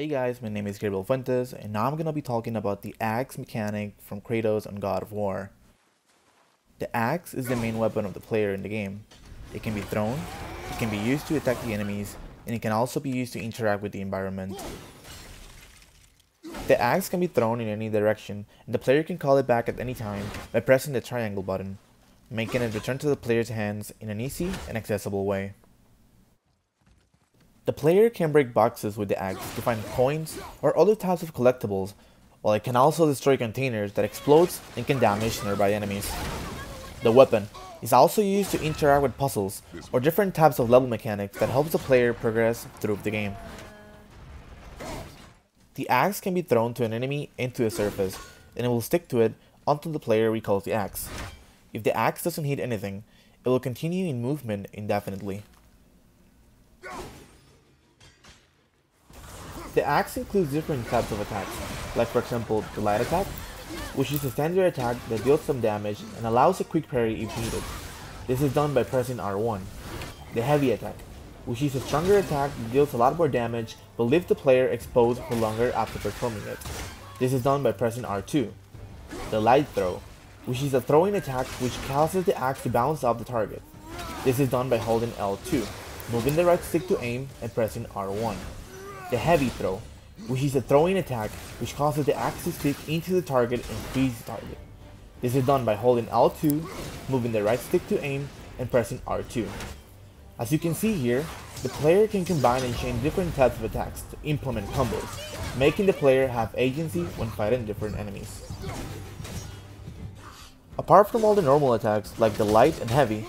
Hey guys, my name is Gabriel Fuentes, and now I'm going to be talking about the axe mechanic from Kratos on God of War. The axe is the main weapon of the player in the game. It can be thrown, it can be used to attack the enemies, and it can also be used to interact with the environment. The axe can be thrown in any direction, and the player can call it back at any time by pressing the triangle button, making it return to the player's hands in an easy and accessible way. The player can break boxes with the axe to find coins or other types of collectibles, while it can also destroy containers that explodes and can damage nearby enemies. The weapon is also used to interact with puzzles or different types of level mechanics that helps the player progress through the game. The axe can be thrown to an enemy into a surface, and it will stick to it until the player recalls the axe. If the axe doesn't hit anything, it will continue in movement indefinitely. The axe includes different types of attacks, like for example the light attack, which is a standard attack that deals some damage and allows a quick parry if needed. This is done by pressing R1. The heavy attack, which is a stronger attack that deals a lot more damage but leaves the player exposed for longer after performing it. This is done by pressing R2. The light throw, which is a throwing attack which causes the axe to bounce off the target. This is done by holding L2, moving the right stick to aim and pressing R1 the heavy throw, which is a throwing attack which causes the axe to stick into the target and freeze the target. This is done by holding L2, moving the right stick to aim, and pressing R2. As you can see here, the player can combine and chain different types of attacks to implement combos, making the player have agency when fighting different enemies. Apart from all the normal attacks like the light and heavy,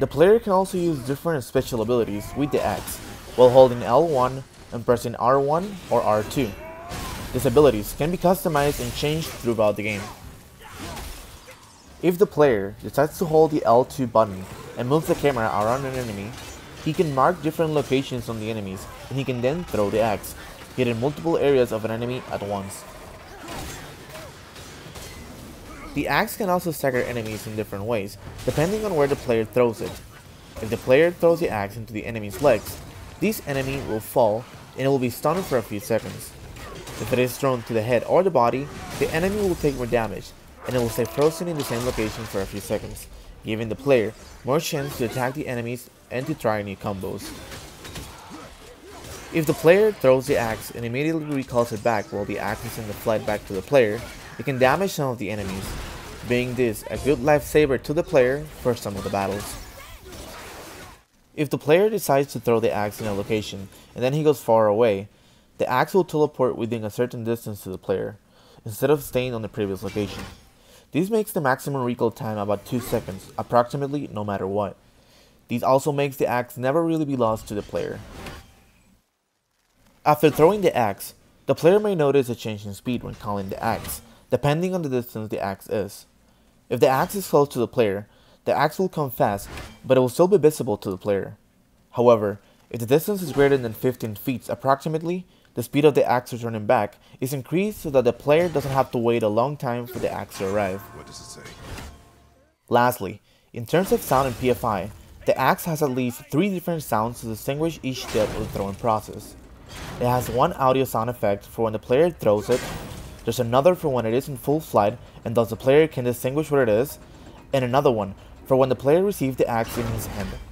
the player can also use different special abilities with the axe while holding L1 and pressing R1 or R2. These abilities can be customized and changed throughout the game. If the player decides to hold the L2 button and move the camera around an enemy, he can mark different locations on the enemies and he can then throw the axe, hitting multiple areas of an enemy at once. The axe can also stagger enemies in different ways, depending on where the player throws it. If the player throws the axe into the enemy's legs, this enemy will fall and it will be stunned for a few seconds. If it is thrown to the head or the body, the enemy will take more damage, and it will stay frozen in the same location for a few seconds, giving the player more chance to attack the enemies and to try new combos. If the player throws the axe and immediately recalls it back while the axe is in the flight back to the player, it can damage some of the enemies, being this a good lifesaver to the player for some of the battles. If the player decides to throw the axe in a location and then he goes far away, the axe will teleport within a certain distance to the player, instead of staying on the previous location. This makes the maximum recall time about 2 seconds, approximately no matter what. This also makes the axe never really be lost to the player. After throwing the axe, the player may notice a change in speed when calling the axe, depending on the distance the axe is. If the axe is close to the player, the axe will come fast, but it will still be visible to the player. However, if the distance is greater than 15 feet approximately, the speed of the axe returning back is increased so that the player doesn't have to wait a long time for the axe to arrive. What does it say? Lastly, in terms of sound and PFI, the axe has at least three different sounds to distinguish each step of the throwing process. It has one audio sound effect for when the player throws it, there's another for when it is in full flight and thus the player can distinguish what it is, and another one for when the player receives the axe in his hand.